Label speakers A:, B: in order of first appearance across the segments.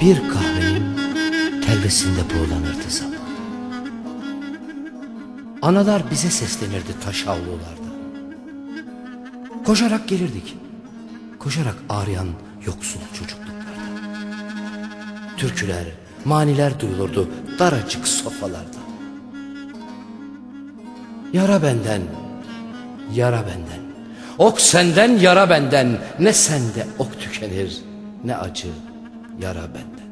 A: Bir kahvenin telvesinde buğulanırdı zaman. Analar bize seslenirdi taş avlularda. Koşarak gelirdik. Koşarak ağrıyan yoksul çocukluklarda. Türküler, maniler duyulurdu daracık sofralarda. Yara benden, yara benden. Ok senden, yara benden. Ne sende ok tükenir, ne acı, yara benden.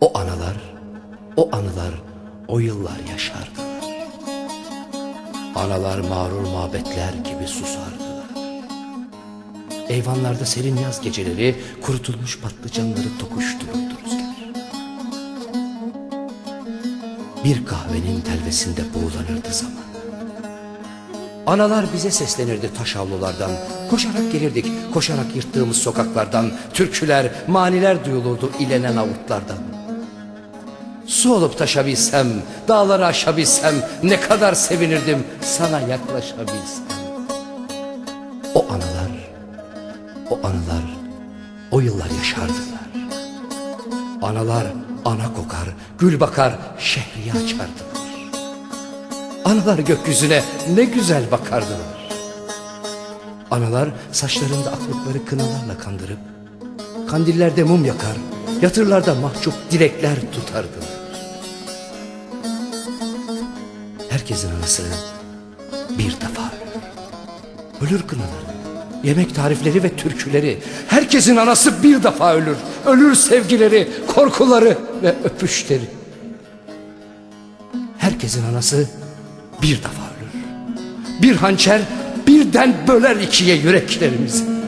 A: O analar, o anılar, o yıllar yaşardılar. Analar mağrur mabetler gibi susardılar. Eyvanlarda serin yaz geceleri kurutulmuş patlıcanları tokuştururdu rüzgar. Bir kahvenin telvesinde buğulanırdı zaman. Analar bize seslenirdi taş avlulardan. Koşarak gelirdik, koşarak yırttığımız sokaklardan. Türküler, maniler duyulurdu ilenen avutlardan. Su olup taşabilsem, dağları aşabilsem, ne kadar sevinirdim sana yaklaşabilsem. O anılar, o anılar, o yıllar yaşardılar. Analar ana kokar, gül bakar, şehriye açardılar. Analar gökyüzüne ne güzel bakardılar. Analar saçlarında aklıkları kınalarla kandırıp, kandillerde mum yakar, yatırlarda mahcup dilekler tutardılar. Herkesin anası bir defa ölür. Ölür kınaları, yemek tarifleri ve türküleri. Herkesin anası bir defa ölür. Ölür sevgileri, korkuları ve öpüşleri. Herkesin anası bir defa ölür. Bir hançer birden böler ikiye yüreklerimizi.